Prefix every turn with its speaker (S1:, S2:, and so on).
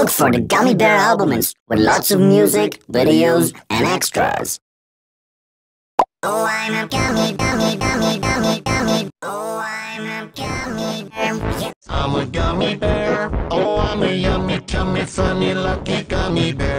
S1: Look for the Gummy Bear Albums with lots of music, videos, and extras. Oh, I'm a gummy, gummy, gummy, gummy, gummy. Oh, I'm a gummy bear.
S2: I'm a gummy bear. Oh, I'm a yummy, tummy, funny, lucky gummy bear.